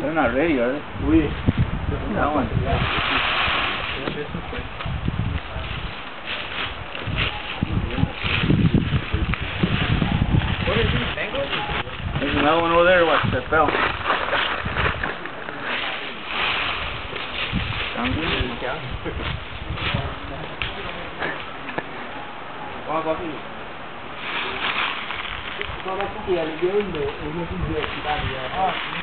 They're not ready, are they? Oui. That one. There's another one over there. Watch that fell. Sound good? toda la comunidad de hoy es universitaria.